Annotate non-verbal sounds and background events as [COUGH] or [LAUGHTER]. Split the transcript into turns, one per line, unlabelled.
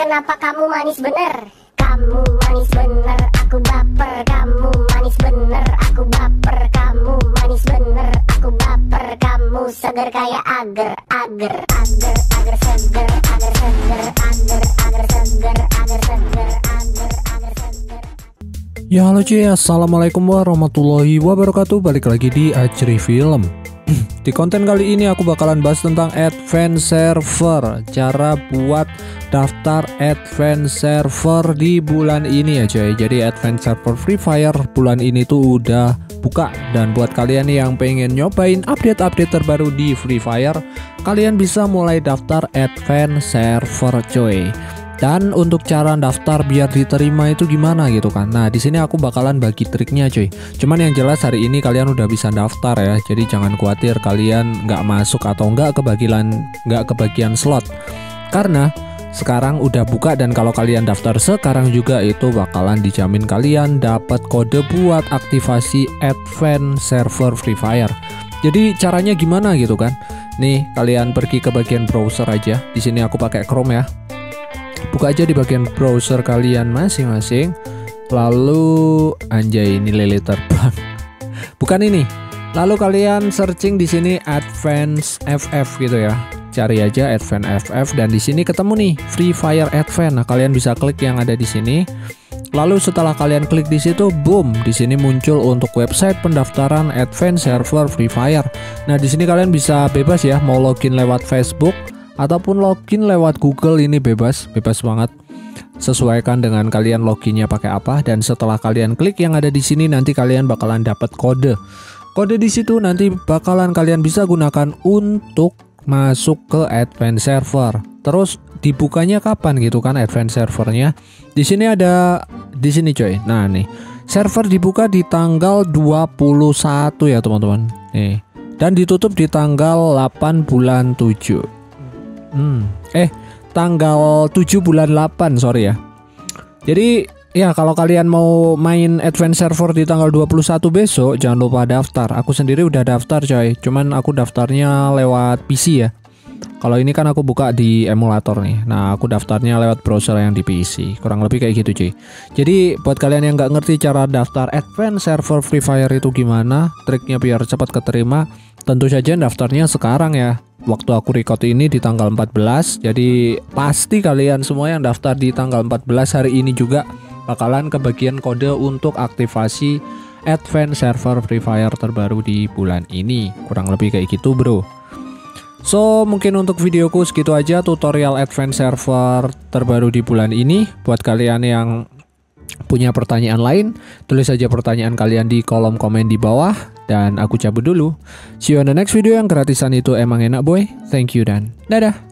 kenapa kamu manis bener? Kamu manis bener, aku baper. Kamu manis bener, aku baper. Kamu manis bener, aku baper. Kamu seger kayak agar, agar, agar, agar seger Agar seger, agar, agar seger Agar seger,
Ya halo cuy, assalamualaikum warahmatullahi wabarakatuh. Balik lagi di Ajri Film [CLEARS THROAT] Di konten kali ini aku bakalan bahas tentang Advance Server Cara buat daftar Advance Server di bulan ini ya cuy Jadi Advance Server Free Fire bulan ini tuh udah buka. Dan buat kalian yang pengen nyobain update-update terbaru di Free Fire Kalian bisa mulai daftar Advance Server cuy dan untuk cara daftar biar diterima itu gimana gitu kan? Nah di sini aku bakalan bagi triknya cuy. Cuman yang jelas hari ini kalian udah bisa daftar ya. Jadi jangan khawatir kalian nggak masuk atau nggak kebagian nggak kebagian slot. Karena sekarang udah buka dan kalau kalian daftar sekarang juga itu bakalan dijamin kalian dapat kode buat aktivasi Advance Server Free Fire. Jadi caranya gimana gitu kan? Nih kalian pergi ke bagian browser aja. Di sini aku pakai Chrome ya buka aja di bagian browser kalian masing-masing. Lalu anjay ini lele terbang. [LAUGHS] Bukan ini. Lalu kalian searching di sini advance ff gitu ya. Cari aja advance ff dan di sini ketemu nih free fire advance nah kalian bisa klik yang ada di sini. Lalu setelah kalian klik di situ, boom, di sini muncul untuk website pendaftaran Advance Server Free Fire. Nah, di sini kalian bisa bebas ya mau login lewat Facebook ataupun login lewat Google ini bebas, bebas banget. Sesuaikan dengan kalian loginnya pakai apa dan setelah kalian klik yang ada di sini nanti kalian bakalan dapat kode. Kode di situ nanti bakalan kalian bisa gunakan untuk masuk ke Advance Server. Terus dibukanya kapan gitu kan Advance Servernya? Di sini ada di sini coy. Nah, nih. Server dibuka di tanggal 21 ya, teman-teman. Nih. Dan ditutup di tanggal 8 bulan 7. Hmm. Eh, tanggal 7 bulan 8, sorry ya. Jadi ya kalau kalian mau main Advance Server di tanggal 21 besok jangan lupa daftar. Aku sendiri udah daftar coy. Cuman aku daftarnya lewat PC ya. Kalau ini kan aku buka di emulator nih. Nah, aku daftarnya lewat browser yang di PC. Kurang lebih kayak gitu, cuy. Jadi, buat kalian yang nggak ngerti cara daftar Advance Server Free Fire itu gimana, triknya biar cepat keterima, tentu saja daftarnya sekarang ya. Waktu aku record ini di tanggal 14. Jadi, pasti kalian semua yang daftar di tanggal 14 hari ini juga bakalan kebagian kode untuk aktivasi Advance Server Free Fire terbaru di bulan ini. Kurang lebih kayak gitu, Bro. So mungkin untuk videoku segitu aja tutorial advance server terbaru di bulan ini Buat kalian yang punya pertanyaan lain Tulis saja pertanyaan kalian di kolom komen di bawah Dan aku cabut dulu. See you on the next video yang gratisan itu. Emang enak boy. Thank you dan. Dadah